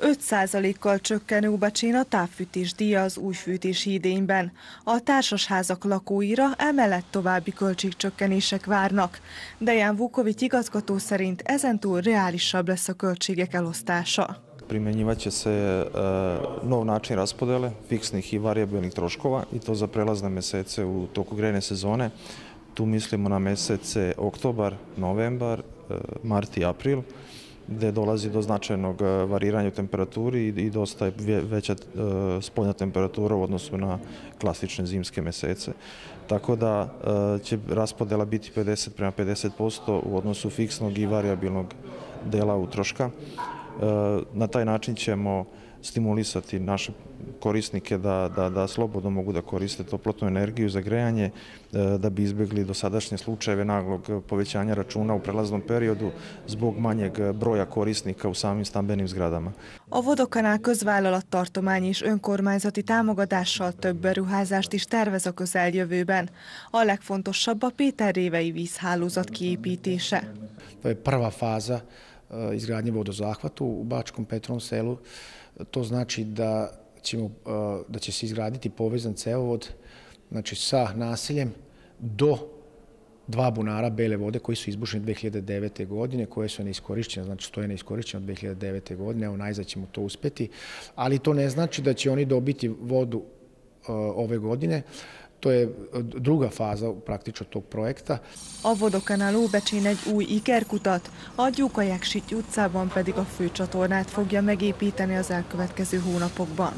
5%-kal csökken Óbecsén a távfűtés díja az új fűtési idényben. A társasházak lakóira emellett további költségcsökkenések várnak. Dejan Vukovic igazgató szerint ezentúl reálisabb lesz a költségek elosztása. Primjenjivat će se e, nov način raspodele fiksnih i variabilnih troškova i to za prelazne mesece u toku grejne sezone. Tu mislimo na mesece oktobar, novembar, e, mart i april gde dolazi do značajnog e, variranja u temperaturi i dosta je veća spoljna temperatura u odnosu na klasične zimske mesece. Tako da će raspodela biti 50 prema 50% u odnosu fiksnog i variabilnog dela utroška. Na taj način ćemo stimulisati naše korisnike da, da, da slobodno mogu da koriste toplotnu energiju za grejanje, da bi izbjegli dosadašnje slučajeve naglog povećanja računa u prelaznom periodu zbog manjeg broja korisnika u samim stambenim zgradama. A Vodokanál közvállalat tartomány és önkormányzati támogatással több beruházást is tervez a közeljövőben. A legfontosabb a Péter Révei vízhálózat kiépítése. To je prva faza izgradnje vodozahvatu u Bačkom Petrovom selu. To znači da, ćemo, eh, da će se izgraditi povezan cevovod znači, sa naseljem do dva bunara bele vode koji su izbušeni 2009. godine, koje su neiskorišćene, znači stoje neiskorišćene od 2009. godine, evo najzad ćemo to uspeti, ali to ne znači da će oni dobiti vodu uh, ove godine, To je druga fáza praktično tog projekta. A vodokanál Óbecsén egy új ikerkutat, a Gyukaják utcában pedig a főcsatornát fogja megépíteni az elkövetkező hónapokban.